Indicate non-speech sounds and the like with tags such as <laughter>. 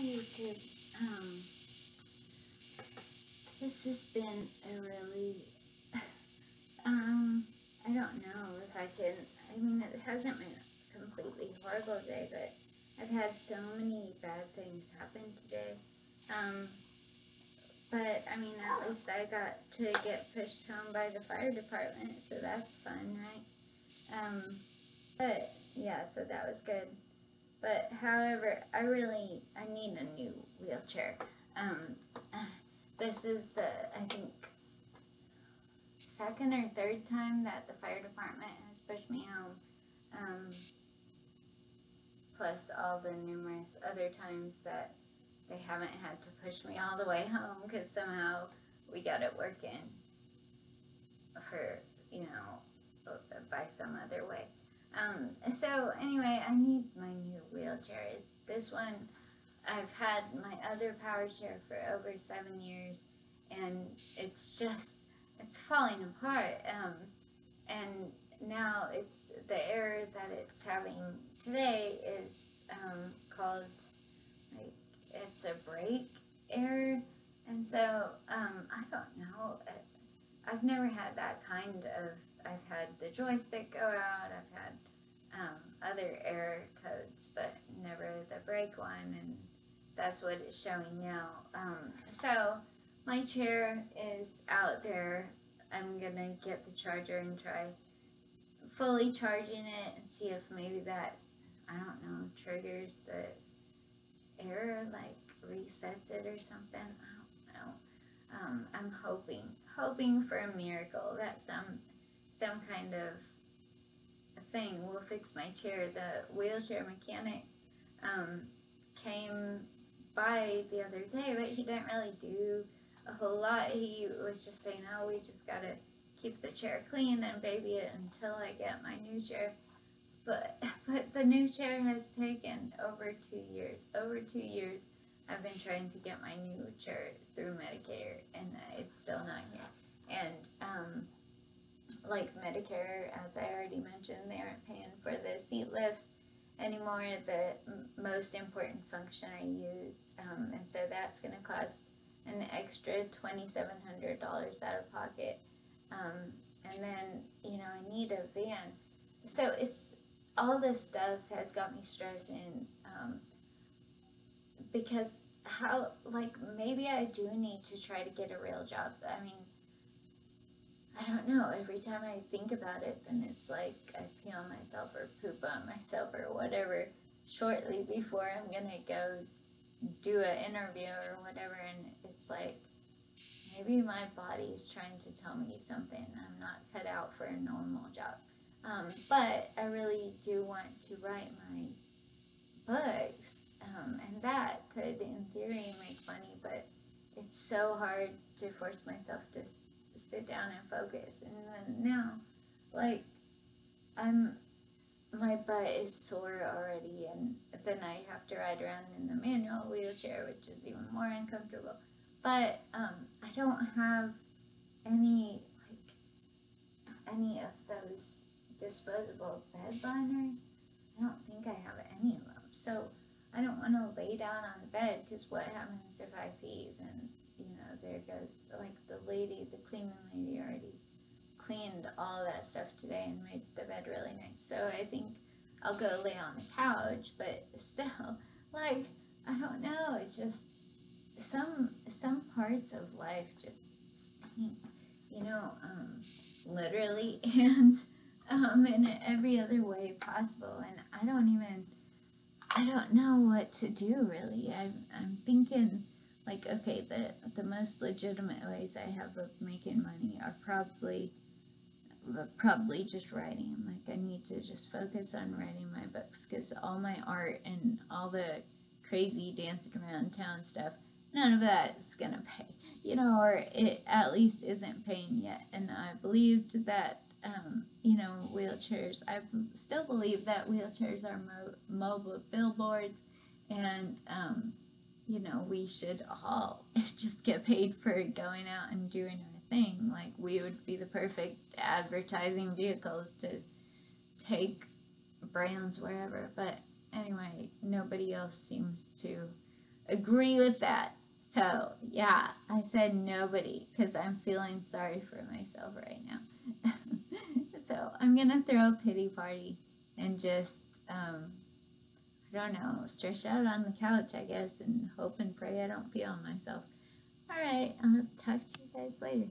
Hi YouTube. Um, this has been a really, <laughs> um, I don't know if I can, I mean, it hasn't been a completely horrible day, but I've had so many bad things happen today. Um, but, I mean, at least I got to get pushed home by the fire department, so that's fun, right? Um, but, yeah, so that was good. But however, I really I need a new wheelchair. Um, this is the I think second or third time that the fire department has pushed me home. Um, plus all the numerous other times that they haven't had to push me all the way home because somehow we got it working for you know by some other way. Um, so anyway, I need my new wheelchair. It's this one. I've had my other power chair for over seven years, and it's just it's falling apart. Um, and now it's the error that it's having today is um, called like it's a brake error, and so um, I don't know. I've never had that kind of I've had the joystick go out, I've had um, other error codes, but never the brake one, and that's what it's showing now. Um, so my chair is out there. I'm gonna get the charger and try fully charging it and see if maybe that, I don't know, triggers the error, like resets it or something. I don't know. Um, I'm hoping, hoping for a miracle that some some kind of thing will fix my chair. The wheelchair mechanic um, came by the other day, but he didn't really do a whole lot. He was just saying, oh, we just gotta keep the chair clean and baby it until I get my new chair. But, <laughs> but the new chair has taken over two years. Over two years, I've been trying to get my new chair through Medicare, and it's still not here. And like Medicare, as I already mentioned, they aren't paying for the seat lifts anymore, the most important function I use. Um, and so that's going to cost an extra $2,700 out of pocket. Um, and then, you know, I need a van. So it's all this stuff has got me stressing um, because how, like, maybe I do need to try to get a real job. I mean, don't know. Every time I think about it, then it's like I pee on myself or poop on myself or whatever shortly before I'm gonna go do an interview or whatever, and it's like maybe my body is trying to tell me something. I'm not cut out for a normal job. Um, but I really do want to write my books, um, and that could, in theory, make money, but it's so hard to force myself to sit down and focus. And then now, like, I'm, my butt is sore already, and then I have to ride around in the manual wheelchair, which is even more uncomfortable. But um, I don't have any, like, any of those disposable bed liners. I don't think I have any of them. So I don't want to lay down on the bed because what happens if I pee? Then there goes, like the lady, the cleaning lady already cleaned all that stuff today and made the bed really nice. So I think I'll go lay on the couch, but still, <laughs> like, I don't know, it's just some, some parts of life just stink, you know, um, literally <laughs> and, um, in every other way possible. And I don't even, I don't know what to do really. I'm, I'm thinking, like okay the the most legitimate ways I have of making money are probably probably just writing. Like I need to just focus on writing my books because all my art and all the crazy dancing around town stuff none of that is gonna pay you know or it at least isn't paying yet. And I believed that um, you know wheelchairs I still believe that wheelchairs are mo- mobile billboards and um, you know, we should all <laughs> just get paid for going out and doing our thing. Like, we would be the perfect advertising vehicles to take brands wherever. But anyway, nobody else seems to agree with that. So, yeah, I said nobody because I'm feeling sorry for myself right now. <laughs> so, I'm going to throw a pity party and just, um, I don't know, stretch out on the couch, I guess, and hope and pray I don't pee on myself. All right, I'll talk to you guys later.